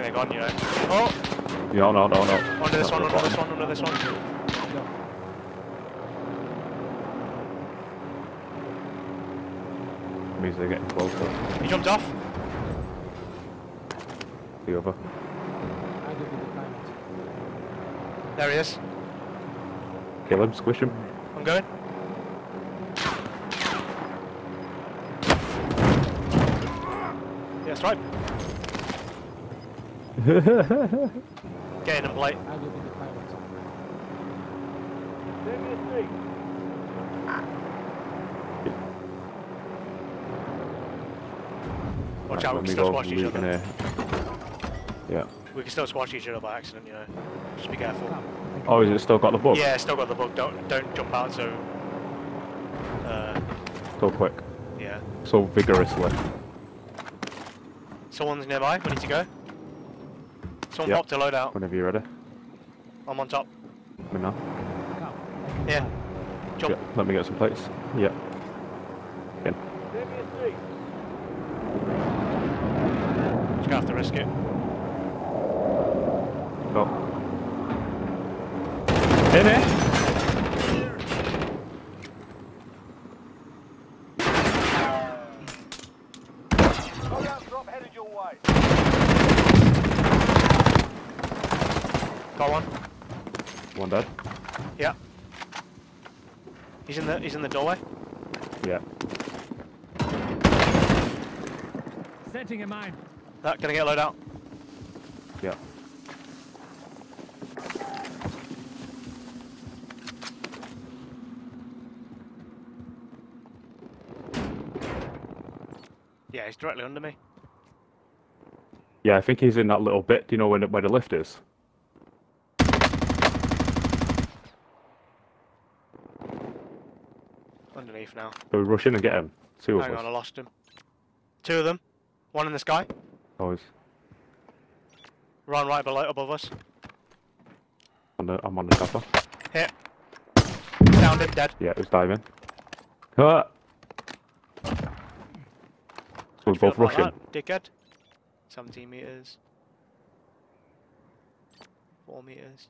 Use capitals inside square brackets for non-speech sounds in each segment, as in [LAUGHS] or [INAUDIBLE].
think they're gone, you know. Oh! No, no, no, no. Onto this Not one, the onto this one, onto this one. Means they're getting closer. He jumped off. The other. There he is. Kill him, squish him. I'm going. Yeah, that's right. [LAUGHS] Getting him late. Watch out, we can still squash each other. Yeah. We can still squash each other by accident, you know. Just be careful. Oh, is it still got the book? Yeah, still got the book. Don't don't jump out so. Uh, So quick. yeah. So vigorously. Someone's nearby. We need to go. Someone Yep. popped a load out. Whenever you're ready. I'm on top. Me know. Yeah. Jump. Yeah, let me get some plates. Yeah. In. Just gonna have to risk it. Go. In it! Got one. One dead. Yeah. He's in the he's in the doorway. Yeah. Setting a mine. That gonna get a load out. Yeah. Yeah, he's directly under me. Yeah, I think he's in that little bit. Do you know where the, where the lift is? Underneath now. So we rush in and get him. Two of Hang us. on, I lost him. Two of them. One in the sky. He's Run right below above us. on the, I'm on the chopper. Hit. Downed him, dead. Yeah, it was diving. Ah! So we're both Built like rushing. Dickhead. 17 meters. 4 meters.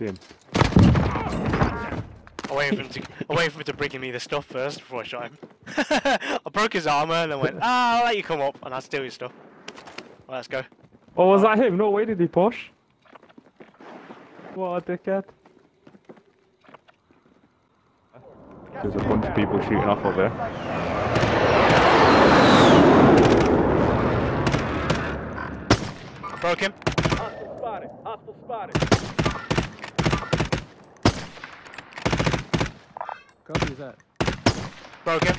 See him. I waited for him to I waited for him to bring me the stuff first before I shot him. [LAUGHS] I broke his armor and then went, ah, I'll let you come up and I'll steal your stuff. Well, let's go. Oh, was that him? No way did he push. What a dickhead. There's a bunch of people shooting off over there. Broke him. Copy that. Broke him.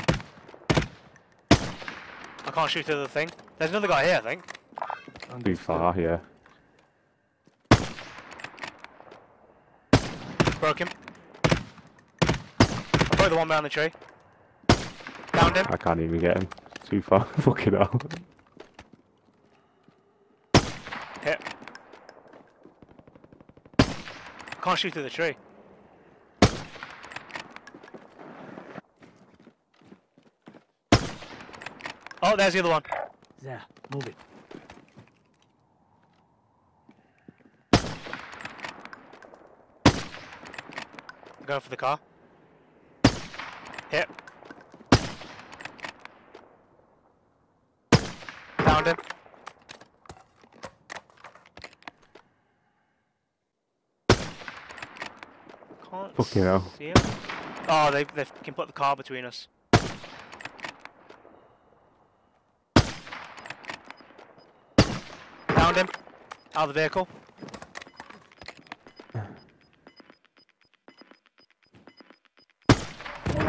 I can't shoot through the thing. There's another guy here, I think. Too far, yeah. Broke him. I broke the one behind the tree. Downed him. I can't even get him. Too far. [LAUGHS] Fucking hell. Hit. Can't shoot through the tree. Oh, there's the other one. There, move it. I'm for the car. Hit. Found him. Can't Fucking hell. see him. Oh, they they can put the car between us. Found him. Out of the vehicle.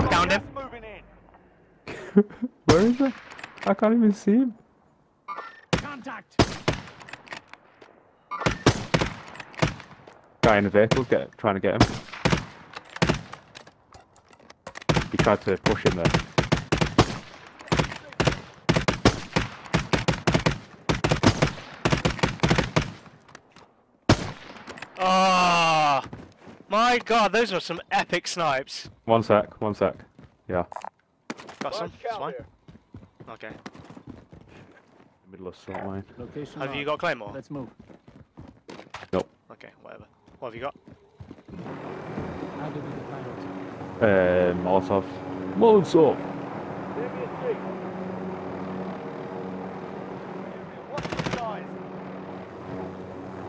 Found him. [LAUGHS] Where is he? I can't even see him. Contact! Guy in the vehicle get trying to get him. He tried to push him there. Ah, my god, those are some epic snipes. One sec, one sec. Yeah. Got some. That's fine. Okay. Middle of salt line. Location Have you got claymore? Let's move. Nope. Okay, whatever. What have you got? How did we define it? Uh, Molotov. Molotov.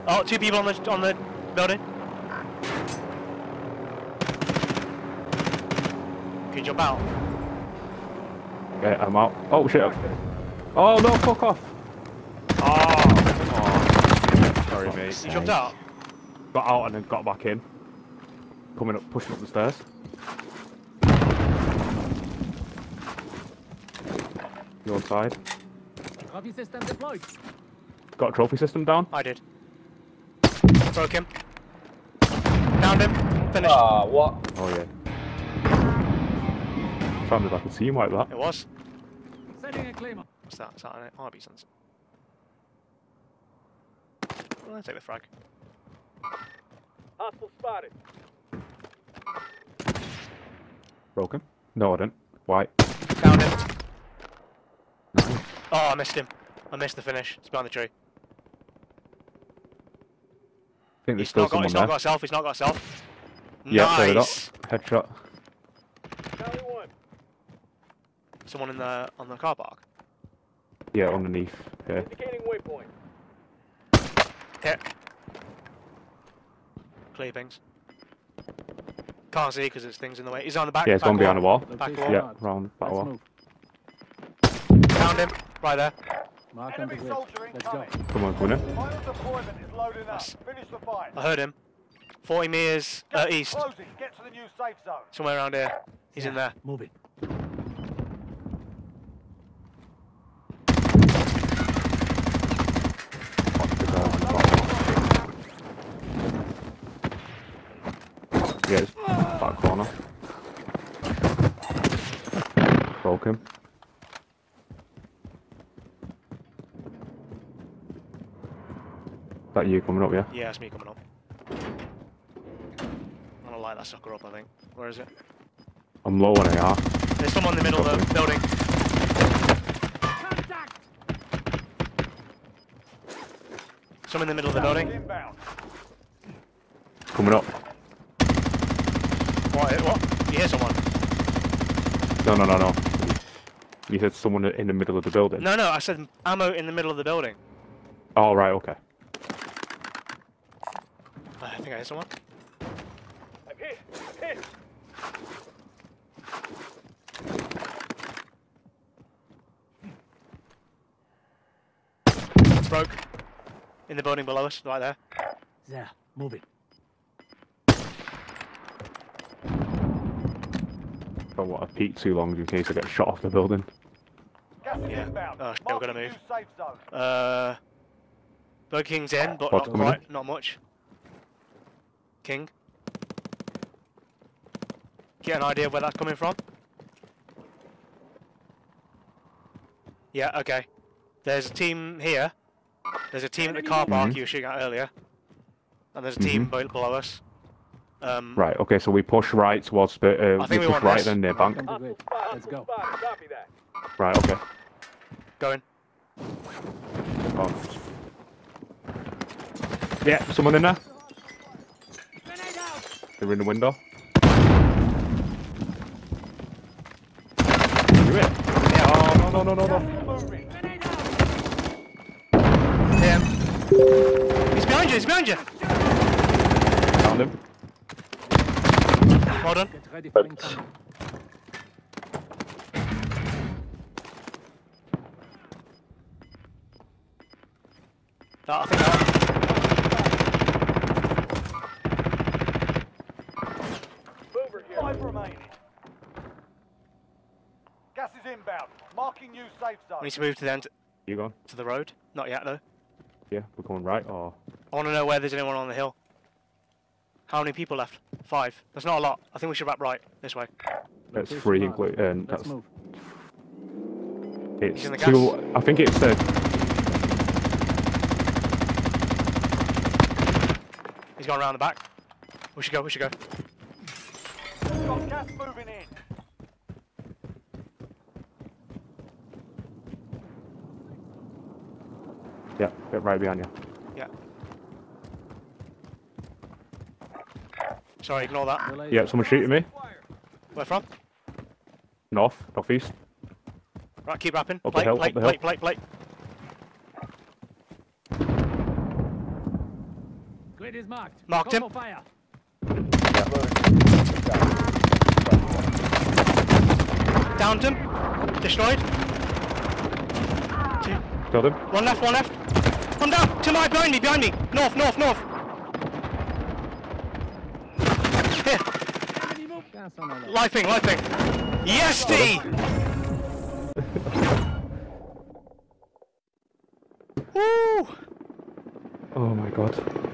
Oh, two people on the on the building. Can you jump out? Okay, I'm out. Oh shit. Oh no, fuck off. Oh. oh. Sorry, mate. You jumped out? Got out and then got back in. Coming up, pushing up the stairs. Your side. Copy system deployed. Got a trophy system down. I did. Broke him. Downed him. Finished. Ah, what? Oh yeah. Sounded like a team like that. It was. Setting a claymore. What's that? Is that an Arby's answer? Well, I'll take the frag. Hostile spotted. Broken? No, I didn't. White. Downed him. Oh, I missed him. I missed the finish. It's behind the tree. I think there's He's still not got. someone He's there. not got a self. He's not got a self. Yeah, there we go. nice. Headshot. County one. Someone in the on the car park. Yeah, underneath. Yeah. Indicating waypoint. Hit. Clear things. Can't see because there's things in the way. He's on the back. Yeah, it's back one behind the wall. Back wall. Yeah, round back Let's wall. move. Found him. Right there. Mark on the Enemy soldier Let's go. incoming. Come on, come in. Final deployment is loading up. Finish the fight. I heard him. 40 meters uh, east. Closing. Get to the new safe zone. Somewhere around here. He's in there. Move it. Yeah, it's back corner. Broke him. That you coming up, yeah? Yeah, it's me coming up. I'm gonna light that sucker up, I think. Where is it? I'm low on AR. There's someone in the middle of the building. Contact! Someone in the middle of the building. Inbound. Coming up. What? What? You hear someone? No, no, no, no. You said someone in the middle of the building? No, no, I said ammo in the middle of the building. Oh, right, okay. I think I hit someone. I'm hit. I'm hit. Broke. In the building below us, right there. There. Move it. Don't want to peek too long in case I get shot off the building. Gas is Yeah. inbound. Oh, shit, Mark we're gonna move. safe zone. Uh, Burger King's in, but What's not coming in? quite, not much. King. Get an idea of where that's coming from? Yeah, okay. There's a team here. There's a team at the car park Mhm. you were shooting at earlier. And there's a team be- below us. Um, Right, okay, so we push right towards the. Uh, I think we push want right this. then near bank. On the Hostile grid. spot. Let's go. spotted. Copy that. Right, okay. Going. Oh. Yeah, someone in there. Grenade out! They're in the window. You it? Yeah, Oh, no, no, no, no, no. Moving. Grenade out! him. He's behind you, he's behind you! Found him. Well done. Get ready for incoming. That, I think that, Mover here. Five remaining. Gas is inbound. Marking new safe zone. we need to move to the end, You gone? to the road. Not yet though. Yeah, we're going right or. I want to know where there's anyone on the hill. How many people left? Five. That's not a lot. I think we should wrap right this way. That's Location three, marked. include. And Let's that's move. it's in the two. I think it's uh, He's gone around the back. We should go. We should go. Got gas moving in. Yeah, get right behind you. Yeah. Sorry, ignore that. Yeah, someone shooting me. Where from? North, northeast. Right, keep rapping. Up the plate, hill, plate, up the hill. plate, plate, plate. Grid is marked. Marked him. fire. Downed him. Destroyed. Killed him. One left, one left. One down. To my behind me, behind me. North, north, north. Here. Gas on the left. Lifing, lifing. Yes, D! Woo! Oh my god.